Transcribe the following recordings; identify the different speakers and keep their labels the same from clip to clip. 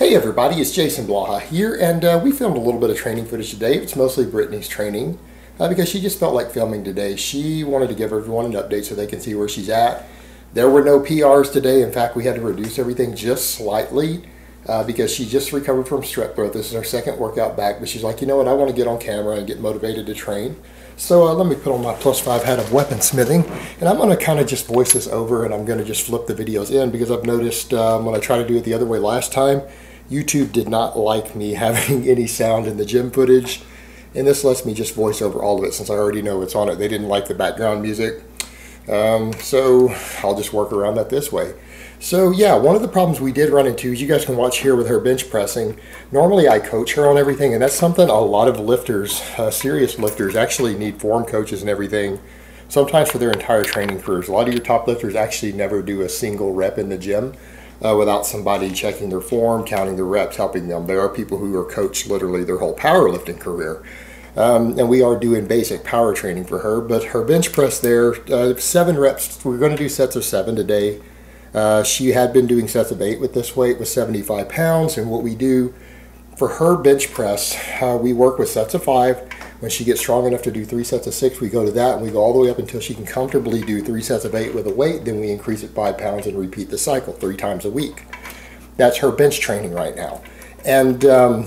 Speaker 1: Hey everybody, it's Jason Blaha here, and uh, we filmed a little bit of training footage today. It's mostly Brittany's training uh, because she just felt like filming today. She wanted to give everyone an update so they can see where she's at. There were no PRs today. In fact, we had to reduce everything just slightly uh, because she just recovered from strep throat. This is her second workout back, but she's like, you know what, I want to get on camera and get motivated to train. So uh, let me put on my plus five hat of weaponsmithing, and I'm going to kind of just voice this over, and I'm going to just flip the videos in because I've noticed um, when I tried to do it the other way last time, YouTube did not like me having any sound in the gym footage, and this lets me just voice over all of it since I already know what's on it. They didn't like the background music, um, so I'll just work around that this way. So yeah, one of the problems we did run into, is you guys can watch here with her bench pressing, normally I coach her on everything, and that's something a lot of lifters, uh, serious lifters, actually need form coaches and everything, sometimes for their entire training careers. A lot of your top lifters actually never do a single rep in the gym uh, without somebody checking their form, counting their reps, helping them. There are people who are coached literally their whole powerlifting career. Um, and we are doing basic power training for her, but her bench press there, uh, seven reps, we're going to do sets of seven today uh, she had been doing sets of eight with this weight with 75 pounds. And what we do for her bench press, uh, we work with sets of five. When she gets strong enough to do three sets of six, we go to that and we go all the way up until she can comfortably do three sets of eight with a weight. Then we increase it five pounds and repeat the cycle three times a week. That's her bench training right now. And um,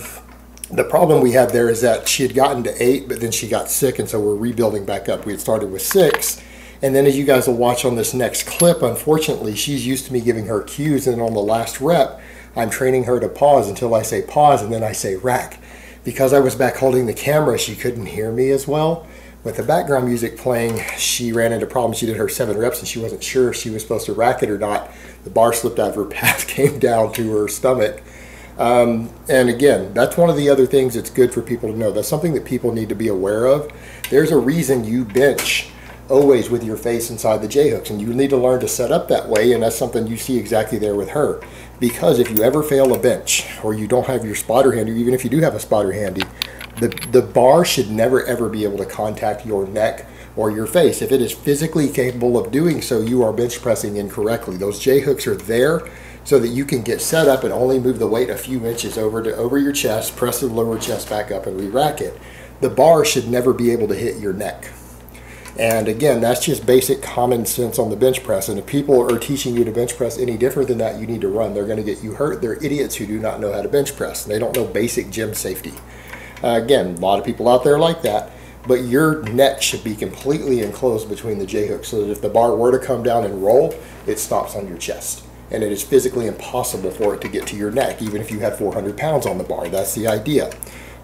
Speaker 1: the problem we had there is that she had gotten to eight, but then she got sick, and so we're rebuilding back up. We had started with six, and then as you guys will watch on this next clip, unfortunately, she's used to me giving her cues. And on the last rep, I'm training her to pause until I say pause and then I say rack. Because I was back holding the camera, she couldn't hear me as well. With the background music playing, she ran into problems. She did her seven reps and she wasn't sure if she was supposed to rack it or not. The bar slipped out of her path, came down to her stomach. Um, and again, that's one of the other things that's good for people to know. That's something that people need to be aware of. There's a reason you bench always with your face inside the J-hooks. And you need to learn to set up that way, and that's something you see exactly there with her. Because if you ever fail a bench, or you don't have your spotter handy, or even if you do have a spotter handy, the, the bar should never ever be able to contact your neck or your face. If it is physically capable of doing so, you are bench pressing incorrectly. Those J-hooks are there so that you can get set up and only move the weight a few inches over to over your chest, press the lower chest back up and re-rack it. The bar should never be able to hit your neck. And again, that's just basic common sense on the bench press. And if people are teaching you to bench press any different than that, you need to run. They're going to get you hurt. They're idiots who do not know how to bench press. They don't know basic gym safety. Uh, again, a lot of people out there like that. But your neck should be completely enclosed between the J hooks so that if the bar were to come down and roll, it stops on your chest. And it is physically impossible for it to get to your neck, even if you had 400 pounds on the bar. That's the idea.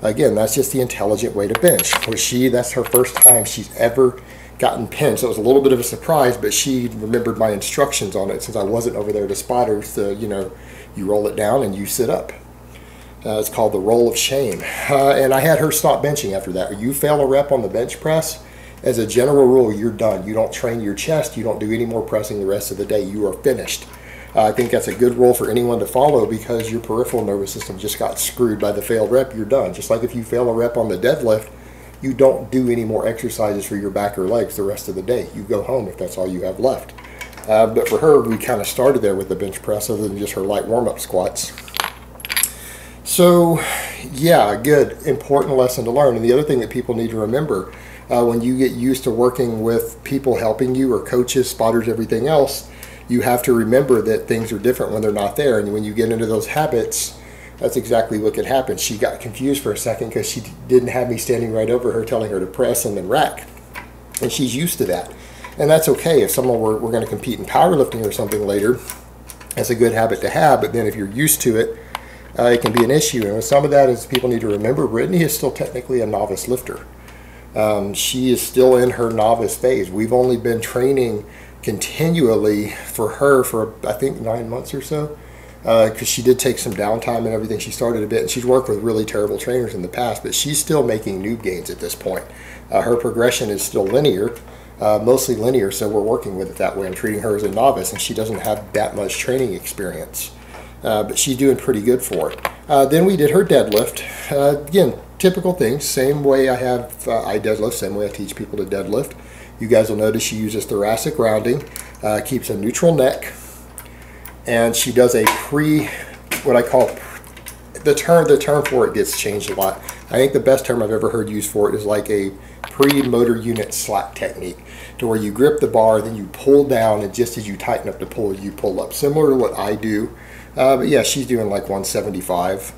Speaker 1: Again, that's just the intelligent way to bench. For she, that's her first time she's ever gotten pinned. So it was a little bit of a surprise, but she remembered my instructions on it since I wasn't over there to spot her. So, you know, you roll it down and you sit up. Uh, it's called the roll of shame. Uh, and I had her stop benching after that. You fail a rep on the bench press, as a general rule, you're done. You don't train your chest. You don't do any more pressing the rest of the day. You are finished. Uh, I think that's a good rule for anyone to follow because your peripheral nervous system just got screwed by the failed rep. You're done. Just like if you fail a rep on the deadlift, you don't do any more exercises for your back or legs the rest of the day. You go home if that's all you have left. Uh, but for her, we kind of started there with the bench press other than just her light warm-up squats. So, yeah, good, important lesson to learn. And the other thing that people need to remember, uh, when you get used to working with people helping you or coaches, spotters, everything else, you have to remember that things are different when they're not there. And when you get into those habits, that's exactly what could happen. She got confused for a second because she didn't have me standing right over her telling her to press and then rack. And she's used to that. And that's okay. If someone were, were going to compete in powerlifting or something later, that's a good habit to have. But then if you're used to it, uh, it can be an issue. And some of that is people need to remember Brittany is still technically a novice lifter. Um, she is still in her novice phase. We've only been training continually for her for I think nine months or so because uh, she did take some downtime and everything. She started a bit, and she's worked with really terrible trainers in the past, but she's still making noob gains at this point. Uh, her progression is still linear, uh, mostly linear, so we're working with it that way. I'm treating her as a novice, and she doesn't have that much training experience, uh, but she's doing pretty good for it. Uh, then we did her deadlift. Uh, again, typical things, same way I have I deadlift, same way I teach people to deadlift. You guys will notice she uses thoracic rounding, keeps a neutral neck, and she does a pre, what I call the term the term for it gets changed a lot. I think the best term I've ever heard used for it is like a pre-motor unit slack technique, to where you grip the bar, then you pull down, and just as you tighten up the pull, you pull up. Similar to what I do, uh, but yeah, she's doing like 175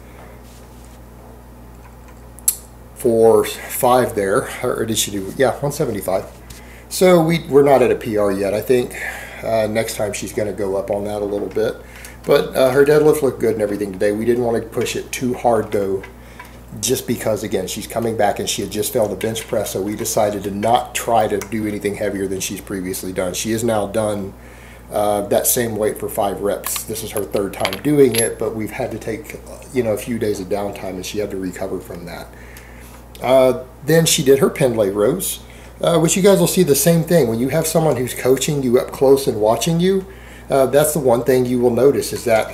Speaker 1: for five there, or did she do? Yeah, 175. So we we're not at a PR yet. I think uh, next time she's going to go up on that a little bit. But uh, her deadlift looked good and everything today. We didn't want to push it too hard though, just because again she's coming back and she had just failed the bench press, so we decided to not try to do anything heavier than she's previously done. She has now done uh, that same weight for five reps. This is her third time doing it, but we've had to take you know a few days of downtime and she had to recover from that. Uh, then she did her Pendlay rows, uh, which you guys will see the same thing. When you have someone who's coaching you up close and watching you uh, that's the one thing you will notice is that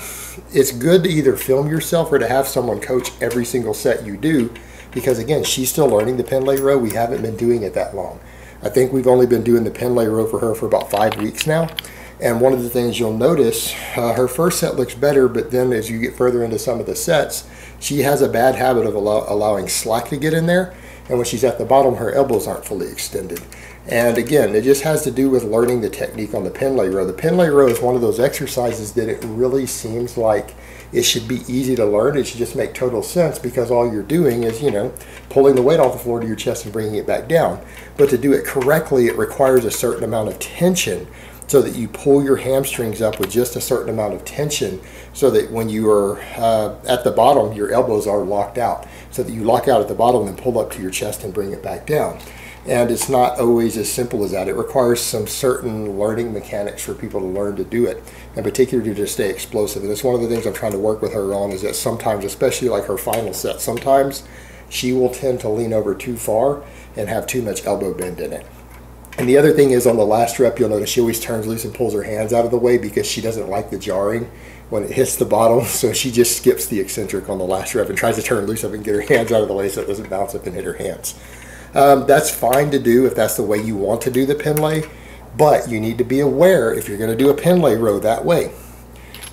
Speaker 1: it's good to either film yourself or to have someone coach every single set you do because again she's still learning the Pendlay row. We haven't been doing it that long. I think we've only been doing the Pendlay row for her for about five weeks now. And one of the things you'll notice uh, her first set looks better but then as you get further into some of the sets she has a bad habit of allow allowing slack to get in there and when she's at the bottom her elbows aren't fully extended and again, it just has to do with learning the technique on the Pendlay row. The Pendlay row is one of those exercises that it really seems like it should be easy to learn. It should just make total sense because all you're doing is, you know, pulling the weight off the floor to your chest and bringing it back down. But to do it correctly, it requires a certain amount of tension so that you pull your hamstrings up with just a certain amount of tension so that when you are uh, at the bottom, your elbows are locked out. So that you lock out at the bottom and pull up to your chest and bring it back down. And it's not always as simple as that. It requires some certain learning mechanics for people to learn to do it, and particularly to just stay explosive. And it's one of the things I'm trying to work with her on is that sometimes, especially like her final set, sometimes she will tend to lean over too far and have too much elbow bend in it. And the other thing is on the last rep, you'll notice she always turns loose and pulls her hands out of the way because she doesn't like the jarring when it hits the bottom. So she just skips the eccentric on the last rep and tries to turn loose up and get her hands out of the way so it doesn't bounce up and hit her hands. Um, that's fine to do if that's the way you want to do the Pendlay, but you need to be aware if you're going to do a Pendlay row that way.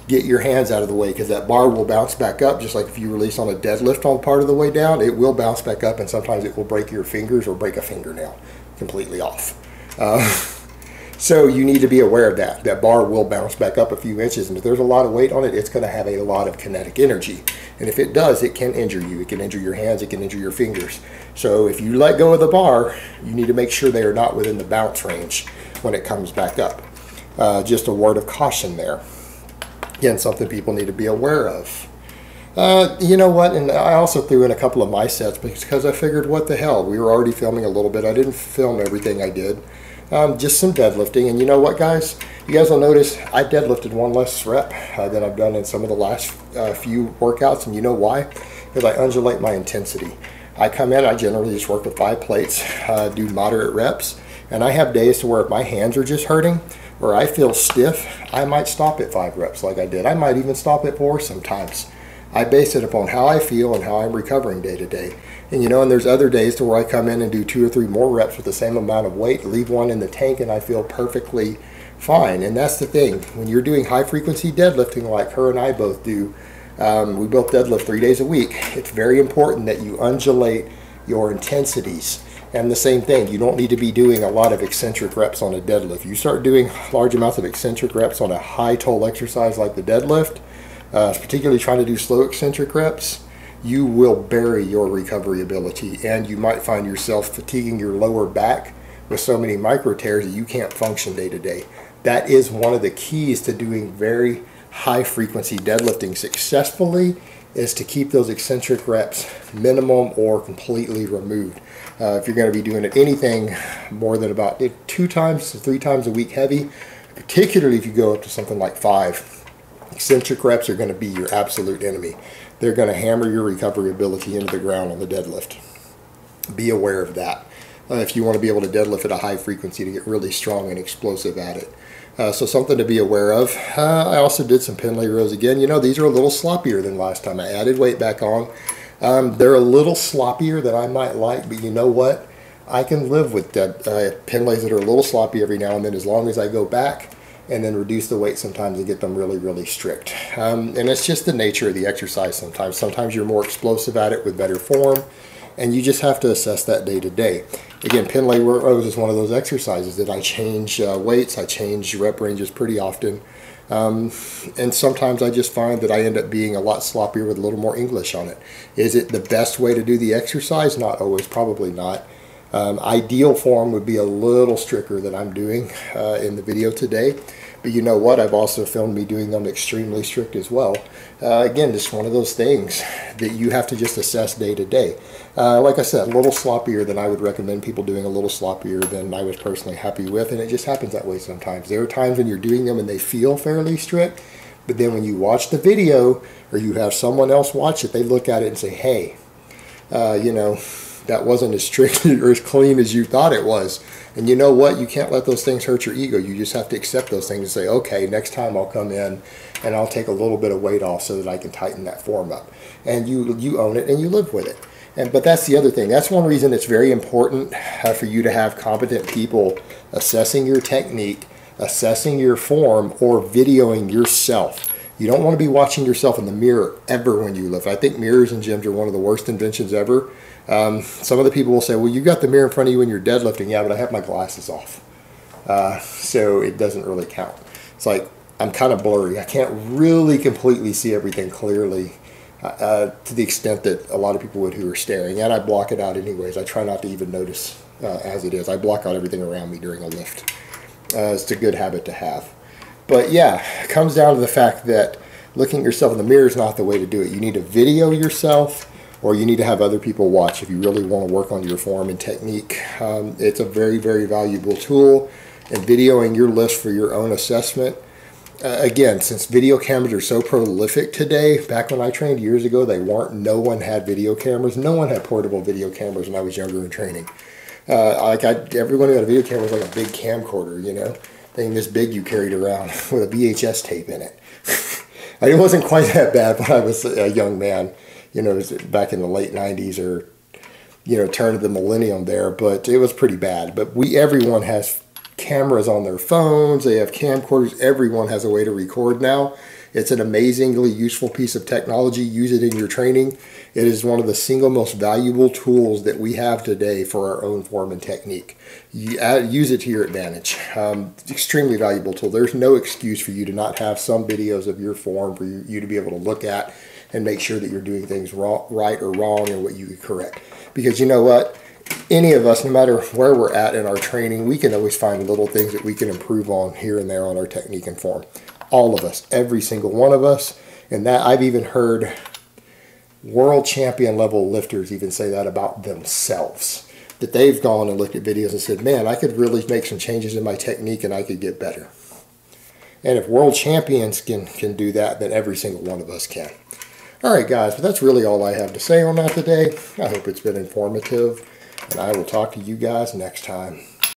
Speaker 1: Get your hands out of the way because that bar will bounce back up just like if you release on a deadlift on part of the way down, it will bounce back up and sometimes it will break your fingers or break a fingernail completely off. Uh, So you need to be aware of that. That bar will bounce back up a few inches, and if there's a lot of weight on it, it's going to have a lot of kinetic energy. And if it does, it can injure you. It can injure your hands, it can injure your fingers. So if you let go of the bar, you need to make sure they are not within the bounce range when it comes back up. Uh, just a word of caution there. Again, something people need to be aware of. Uh, you know what? And I also threw in a couple of my sets because I figured, what the hell? We were already filming a little bit. I didn't film everything I did um, just some deadlifting. And you know what, guys? You guys will notice I deadlifted one less rep uh, than I've done in some of the last uh, few workouts. And you know why? Because I undulate my intensity. I come in, I generally just work with five plates, uh, do moderate reps, and I have days to where if my hands are just hurting or I feel stiff, I might stop at five reps like I did. I might even stop at four sometimes. I base it upon how I feel and how I'm recovering day to day. And you know, and there's other days to where I come in and do two or three more reps with the same amount of weight, leave one in the tank, and I feel perfectly fine. And that's the thing. When you're doing high frequency deadlifting like her and I both do, um, we both deadlift three days a week. It's very important that you undulate your intensities. And the same thing, you don't need to be doing a lot of eccentric reps on a deadlift. You start doing large amounts of eccentric reps on a high toll exercise like the deadlift, uh, particularly trying to do slow eccentric reps, you will bury your recovery ability and you might find yourself fatiguing your lower back with so many micro tears that you can't function day to day. That is one of the keys to doing very high frequency deadlifting successfully is to keep those eccentric reps minimum or completely removed. Uh, if you're going to be doing it anything more than about two times to three times a week heavy, particularly if you go up to something like five, eccentric reps are going to be your absolute enemy they're going to hammer your recovery ability into the ground on the deadlift. Be aware of that. Uh, if you want to be able to deadlift at a high frequency to get really strong and explosive at it. Uh, so something to be aware of. Uh, I also did some Pendlay rows again. You know, these are a little sloppier than last time. I added weight back on. Um, they're a little sloppier than I might like, but you know what? I can live with that, uh, Pendlays that are a little sloppy every now and then as long as I go back and then reduce the weight sometimes and get them really, really strict. Um, and it's just the nature of the exercise sometimes. Sometimes you're more explosive at it with better form, and you just have to assess that day to day. Again, Pendlay rows is one of those exercises that I change uh, weights, I change rep ranges pretty often. Um, and sometimes I just find that I end up being a lot sloppier with a little more English on it. Is it the best way to do the exercise? Not always, probably not. Um, ideal form would be a little stricter than I'm doing uh, in the video today. But you know what? I've also filmed me doing them extremely strict as well. Uh, again, just one of those things that you have to just assess day to day. Uh, like I said, a little sloppier than I would recommend people doing, a little sloppier than I was personally happy with, and it just happens that way sometimes. There are times when you're doing them and they feel fairly strict, but then when you watch the video or you have someone else watch it, they look at it and say, hey, uh, you know, that wasn't as strict or as clean as you thought it was. And you know what? You can't let those things hurt your ego. You just have to accept those things and say, okay, next time I'll come in and I'll take a little bit of weight off so that I can tighten that form up. And you you own it and you live with it. And but that's the other thing. That's one reason it's very important uh, for you to have competent people assessing your technique, assessing your form, or videoing yourself. You don't want to be watching yourself in the mirror ever when you lift. I think mirrors in gyms are one of the worst inventions ever um, some of the people will say, well, you got the mirror in front of you when you're deadlifting. Yeah, but I have my glasses off. Uh, so it doesn't really count. It's like I'm kind of blurry. I can't really completely see everything clearly uh, to the extent that a lot of people would who are staring. And I block it out anyways. I try not to even notice uh, as it is. I block out everything around me during a lift. Uh, it's a good habit to have. But yeah, it comes down to the fact that looking at yourself in the mirror is not the way to do it. You need to video yourself or you need to have other people watch if you really want to work on your form and technique. Um, it's a very, very valuable tool and videoing your list for your own assessment. Uh, again, since video cameras are so prolific today, back when I trained years ago, they weren't, no one had video cameras. No one had portable video cameras when I was younger in training. Uh, like I, everyone who had a video camera was like a big camcorder, you know, thing this big you carried around with a VHS tape in it. it wasn't quite that bad when I was a young man you know, back in the late 90s or, you know, turn of the millennium there, but it was pretty bad. But we, everyone has cameras on their phones, they have camcorders, everyone has a way to record now. It's an amazingly useful piece of technology. Use it in your training. It is one of the single most valuable tools that we have today for our own form and technique. You add, use it to your advantage. Um, extremely valuable tool. There's no excuse for you to not have some videos of your form for you, you to be able to look at and make sure that you're doing things wrong, right or wrong and what you correct. Because you know what? Any of us, no matter where we're at in our training, we can always find little things that we can improve on here and there on our technique and form. All of us, every single one of us. And that I've even heard world champion level lifters even say that about themselves. That they've gone and looked at videos and said, man, I could really make some changes in my technique and I could get better. And if world champions can, can do that, then every single one of us can. All right, guys, but that's really all I have to say on that today. I hope it's been informative, and I will talk to you guys next time.